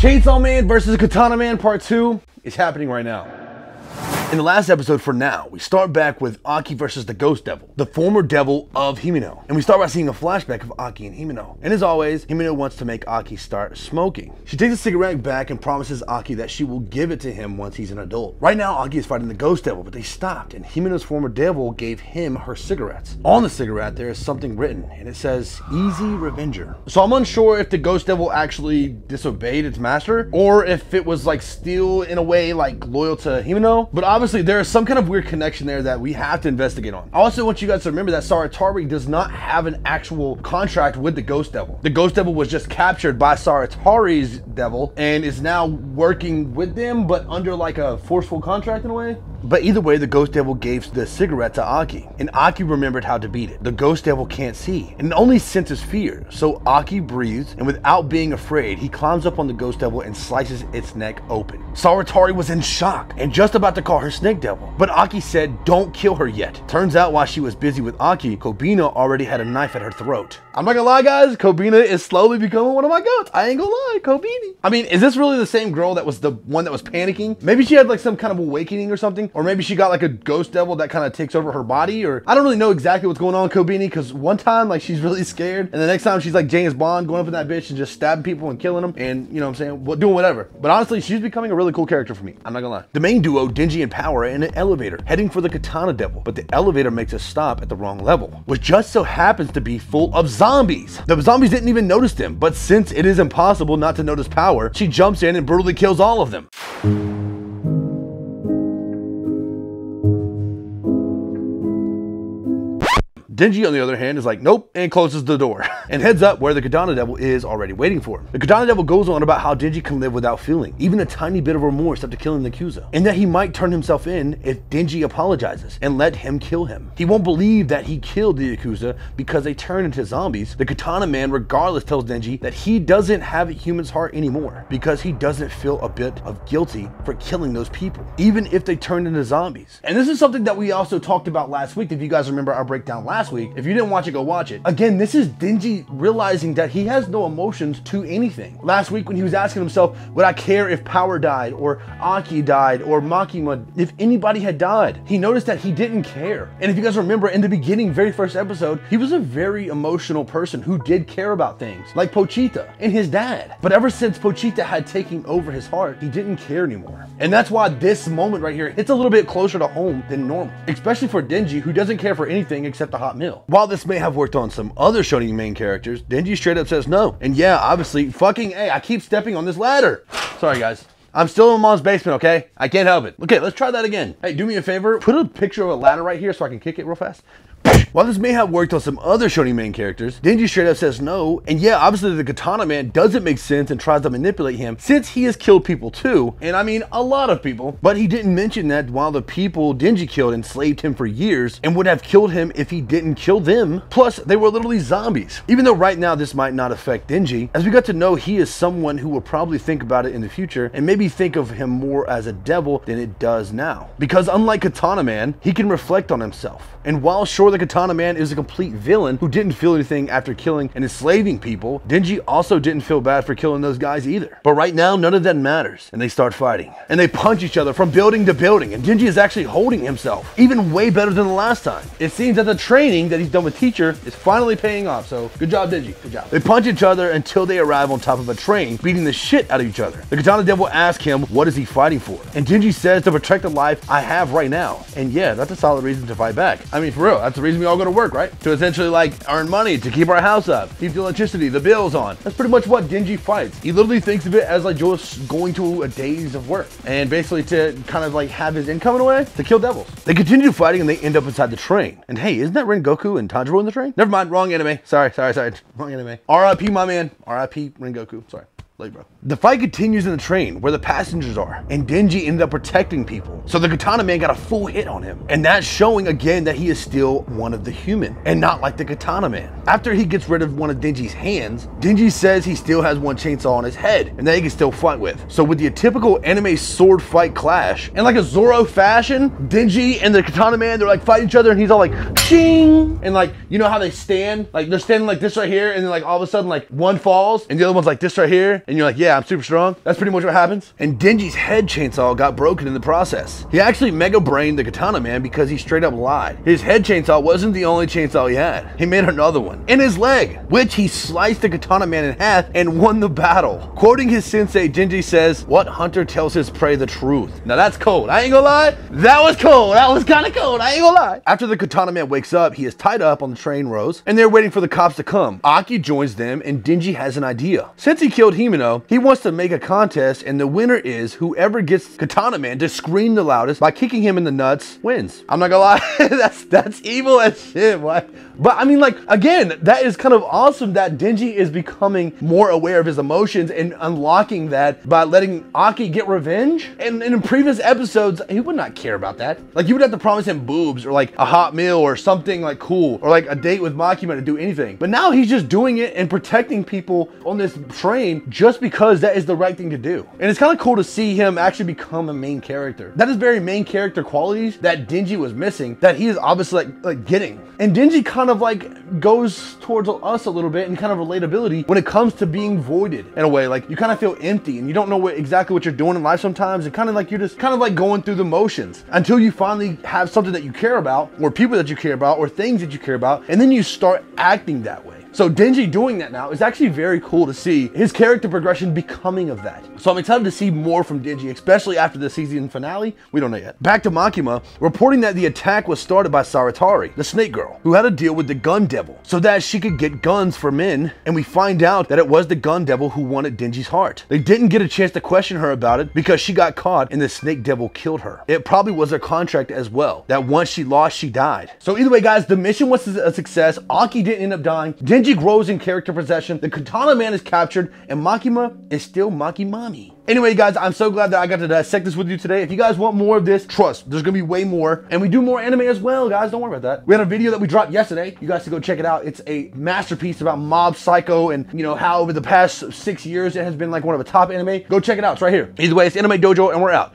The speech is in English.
Chainsaw Man versus Katana Man Part 2 is happening right now. In the last episode for now, we start back with Aki versus the Ghost Devil, the former devil of Himeno. And we start by seeing a flashback of Aki and Himeno. And as always, Himeno wants to make Aki start smoking. She takes a cigarette back and promises Aki that she will give it to him once he's an adult. Right now, Aki is fighting the Ghost Devil, but they stopped, and Himeno's former devil gave him her cigarettes. On the cigarette, there is something written, and it says, Easy Revenger. So I'm unsure if the Ghost Devil actually disobeyed its master, or if it was like still in a way like loyal to Himeno, but obviously obviously there is some kind of weird connection there that we have to investigate on. I also want you guys to remember that Sawatari does not have an actual contract with the Ghost Devil. The Ghost Devil was just captured by Sawatari's devil and is now working with them, but under like a forceful contract in a way. But either way, the Ghost Devil gave the cigarette to Aki, and Aki remembered how to beat it. The Ghost Devil can't see, and only senses fear. So Aki breathes, and without being afraid, he climbs up on the Ghost Devil and slices its neck open. Sawatari was in shock and just about to call her Snake Devil, but Aki said, don't kill her yet. Turns out while she was busy with Aki, Kobeni already had a knife at her throat. I'm not gonna lie, guys, Kobeni is slowly becoming one of my goats. I ain't gonna lie, Kobeni. I mean, is this really the same girl that was the one that was panicking? Maybe she had like some kind of awakening or something or maybe she got like a ghost devil that kind of takes over her body, or I don't really know exactly what's going on with Kobeni because one time like she's really scared, and the next time she's like James Bond going up in that bitch and just stabbing people and killing them, and you know what I'm saying, doing whatever. But honestly, she's becoming a really cool character for me. I'm not gonna lie. The main duo, Denji and Power, are in an elevator heading for the Katana Devil, but the elevator makes a stop at the wrong level, which just so happens to be full of zombies. The zombies didn't even notice them, but since it is impossible not to notice Power, she jumps in and brutally kills all of them. Denji, on the other hand, is like, nope, and closes the door and heads up where the Katana Devil is already waiting for him. The Katana Devil goes on about how Denji can live without feeling even a tiny bit of remorse after killing the Yakuza, and that he might turn himself in if Denji apologizes and let him kill him. He won't believe that he killed the Yakuza because they turn into zombies. The Katana Man, regardless, tells Denji that he doesn't have a human's heart anymore because he doesn't feel a bit of guilty for killing those people, even if they turned into zombies. And this is something that we also talked about last week. If you guys remember our breakdown last last week. If you didn't watch it, go watch it. Again, this is Denji realizing that he has no emotions to anything. Last week when he was asking himself, would I care if Power died or Aki died or Makima, if anybody had died? He noticed that he didn't care. And if you guys remember in the beginning, very first episode, he was a very emotional person who did care about things, like Pochita and his dad. But ever since Pochita had taken over his heart, he didn't care anymore. And that's why this moment right here hits a little bit closer to home than normal, especially for Denji, who doesn't care for anything except the hot Mill. While this may have worked on some other Shonen main characters, Denji straight up says no. And yeah, obviously, fucking A, I keep stepping on this ladder. Sorry, guys. I'm still in mom's basement, okay? I can't help it. Okay, let's try that again. Hey, do me a favor. Put a picture of a ladder right here so I can kick it real fast. While this may have worked on some other Shonen main characters, Denji straight up says no, and yeah, obviously the Katana Man doesn't make sense and tries to manipulate him since he has killed people too, and I mean a lot of people, but he didn't mention that while the people Denji killed enslaved him for years and would have killed him if he didn't kill them, plus they were literally zombies. Even though right now this might not affect Denji, as we got to know he is someone who will probably think about it in the future and maybe think of him more as a devil than it does now. Because unlike Katana Man, he can reflect on himself. And while sure the Katana Man is a complete villain who didn't feel anything after killing and enslaving people, Denji also didn't feel bad for killing those guys either. But right now, none of that matters, and they start fighting. And they punch each other from building to building, and Denji is actually holding himself, even way better than the last time. It seems that the training that he's done with Teacher is finally paying off, so good job, Denji, good job. They punch each other until they arrive on top of a train, beating the shit out of each other. The Katana Devil asks him, what is he fighting for? And Denji says to protect the life I have right now. And yeah, that's a solid reason to fight back. I mean, for real, that's the reason we all go to work, right? To essentially like earn money to keep our house up, keep the electricity, the bills on. That's pretty much what Denji fights. He literally thinks of it as like just going to a days of work and basically to kind of like have his income in a way to kill devils. They continue fighting and they end up inside the train. And hey, isn't that Rengoku and Tanjiro in the train? Never mind, wrong anime. Sorry, sorry, sorry, wrong anime. R.I.P. my man. R.I.P. Rengoku. Sorry. The fight continues in the train where the passengers are, and Denji ended up protecting people. So the Katana Man got a full hit on him, and that's showing again that he is still one of the human, and not like the Katana Man. After he gets rid of one of Denji's hands, Denji says he still has one chainsaw on his head, and that he can still fight with. So with the typical anime sword fight clash, and like a Zoro fashion, Denji and the Katana Man, they're like fighting each other, and he's all like, ching! And like, you know how they stand? Like they're standing like this right here, and then like all of a sudden like one falls, and the other one's like this right here, And you're like, yeah, I'm super strong. That's pretty much what happens. And Denji's head chainsaw got broken in the process. He actually mega brained the Katana Man because he straight up lied. His head chainsaw wasn't the only chainsaw he had. He made another one. In his leg, which he sliced the Katana Man in half and won the battle. Quoting his sensei, Denji says, What hunter tells his prey the truth? Now that's cold. I ain't gonna lie. That was cold. That was kind of cold. I ain't gonna lie. After the Katana Man wakes up, he is tied up on the train rows and they're waiting for the cops to come. Aki joins them and Denji has an idea. Since he killed Himeno, he wants to make a contest and the winner is whoever gets Katana Man to scream the loudest by kicking him in the nuts wins. I'm not gonna lie. that's that's evil as shit. But I mean, like, again, that is kind of awesome that Denji is becoming more aware of his emotions and unlocking that by letting Aki get revenge. And, and in previous episodes, he would not care about that. Like, you would have to promise him boobs or like a hot meal or something like cool or like a date with Makima to do anything. But now he's just doing it and protecting people on this train just because that is the right thing to do. And it's kind of cool to see him actually become a main character. That is very main character qualities that Denji was missing that he is obviously like, like getting. And Denji kind of like goes towards us a little bit and kind of relatability when it comes to being voided in a way. Like you kind of feel empty and you don't know what exactly what you're doing in life sometimes. And kind of like you're just kind of like going through the motions until you finally have something that you care about or people that you care about or things that you care about. And then you start acting that way. So Denji doing that now is actually very cool to see his character progression becoming of that. So I'm excited to see more from Denji, especially after the season finale. We don't know yet. Back to Makima, reporting that the attack was started by Sawatari, the snake girl, who had a deal with the gun devil so that she could get guns for men. And we find out that it was the gun devil who wanted Denji's heart. They didn't get a chance to question her about it because she got caught and the snake devil killed her. It probably was a contract as well, that once she lost, she died. So either way, guys, the mission was a success. Aki didn't end up dying. Denji grows in character possession. The Katana Man is captured, and Makima is still Maki Mami. Anyway, guys, I'm so glad that I got to dissect this with you today. If you guys want more of this, trust, there's gonna be way more. And we do more anime as well, guys. Don't worry about that. We had a video that we dropped yesterday. You guys should go check it out. It's a masterpiece about Mob Psycho and, you know, how over the past six years it has been like one of the top anime. Go check it out. It's right here. Either way, it's Anime Dojo, and we're out.